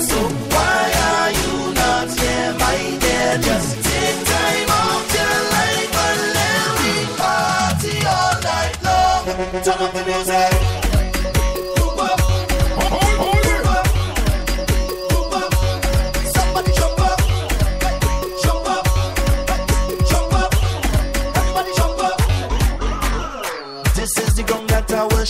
so why are you not here. Just take time your life and let me party all night long. Turn up the music.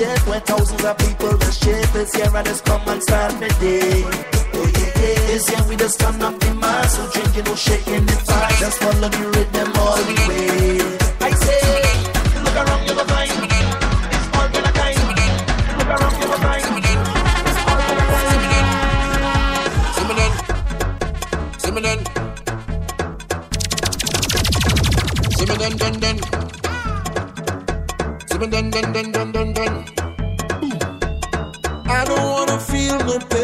shape where thousands of people the shape is here and it's come and start the day. Oh yeah, this year we just turn up the mass, so drinking or shaking the fire, just follow the rhythm all the way. I say, look around, you'll find it's all kind kind. Look around, you'll find. Simmin' then, simmin' then, then, then. I don't wanna feel no pain.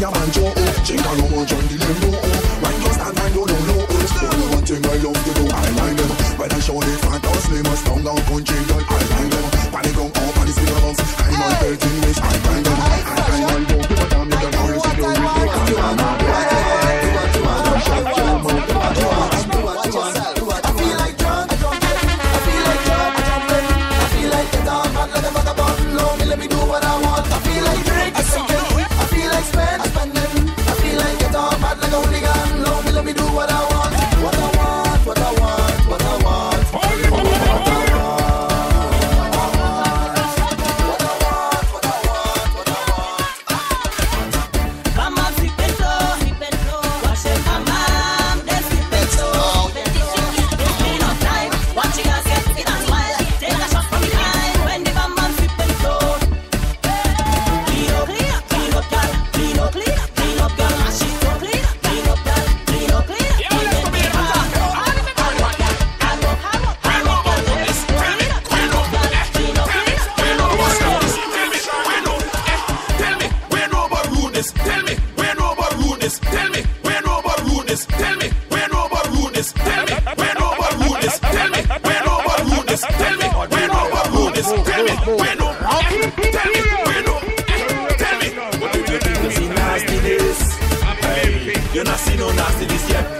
要满桌，请看我装的人。rudeness. Tell me, where no about rudeness. Tell me, where no about rudeness. Tell me, where no. Tell me, where no. Tell me, what do you think is nastiness? Hey, you not see no nastiness yet.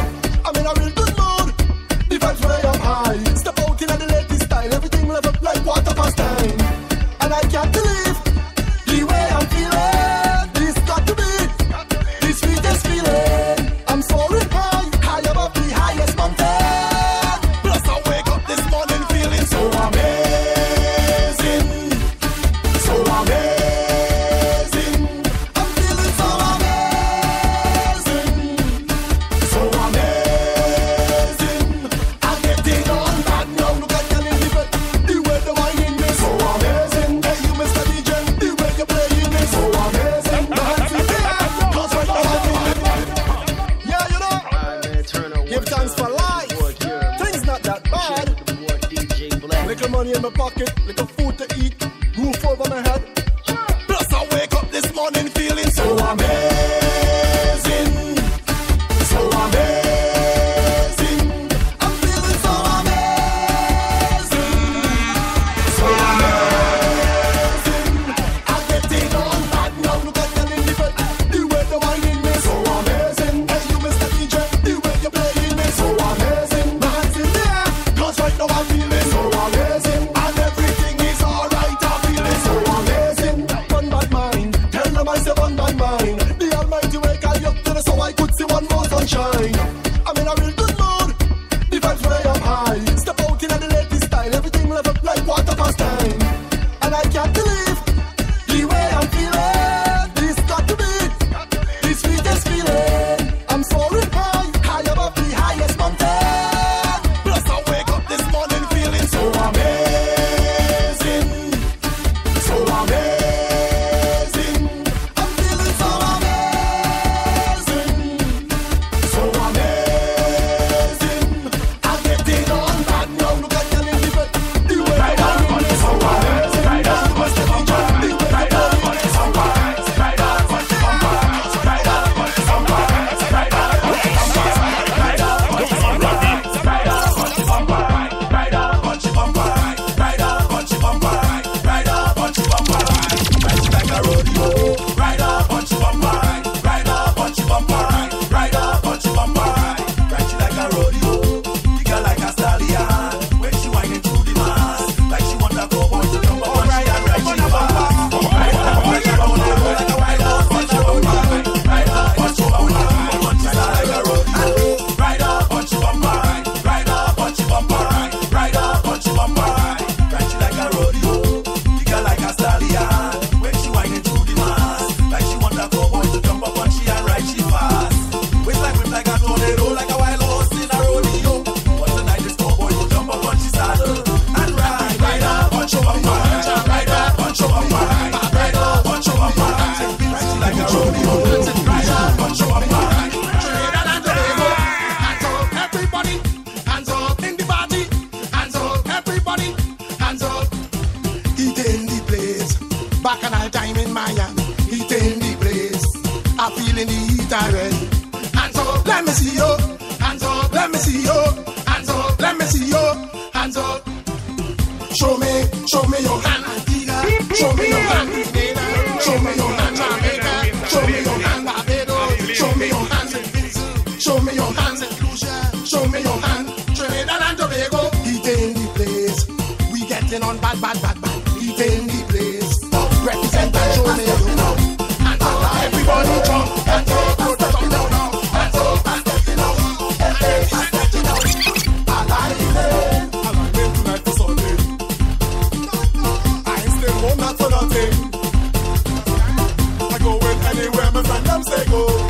so amazing. mind. feeling it already. Hands up, let me see you. Hands up, let me see you. Hands up, let me see you. Hands up. Show me, show me your hand, Antigua. Show me your hand, Grenada. Show me your hand. come say go. Oh.